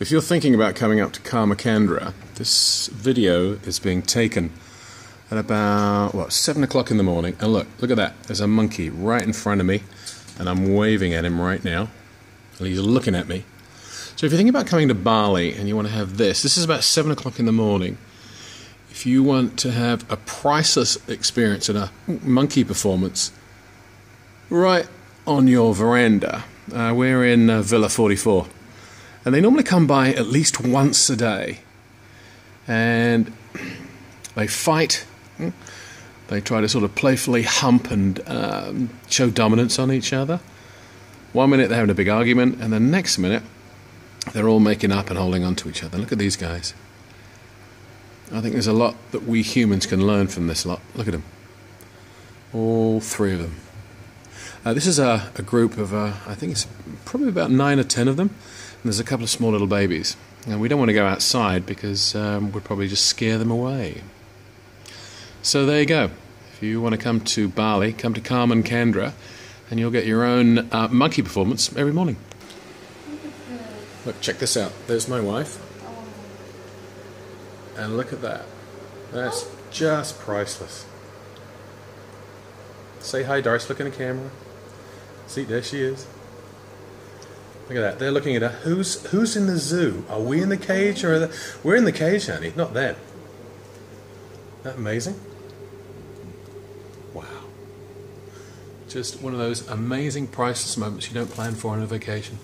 If you're thinking about coming up to Karma Kandara, this video is being taken at about what seven o'clock in the morning. And look, look at that. There's a monkey right in front of me, and I'm waving at him right now. And he's looking at me. So if you're thinking about coming to Bali and you want to have this, this is about seven o'clock in the morning. If you want to have a priceless experience and a monkey performance right on your veranda, uh, we're in uh, Villa 44 and they normally come by at least once a day. And they fight. They try to sort of playfully hump and um, show dominance on each other. One minute they're having a big argument, and the next minute they're all making up and holding on to each other. Look at these guys. I think there's a lot that we humans can learn from this lot. Look at them. All three of them. Uh, this is a, a group of, uh, I think it's probably about nine or ten of them and there's a couple of small little babies. And we don't want to go outside because um, we'd probably just scare them away. So there you go. If you want to come to Bali, come to Carmen Karma Kandara, and you'll get your own uh, monkey performance every morning. Look, check this out. There's my wife. And look at that. That's just priceless. Say hi, Doris. Look in the camera. See, there she is. Look at that. They're looking at her. Who's who's in the zoo? Are we in the cage or the... we're in the cage, honey? Not them. That amazing? Wow. Just one of those amazing priceless moments you don't plan for on a vacation.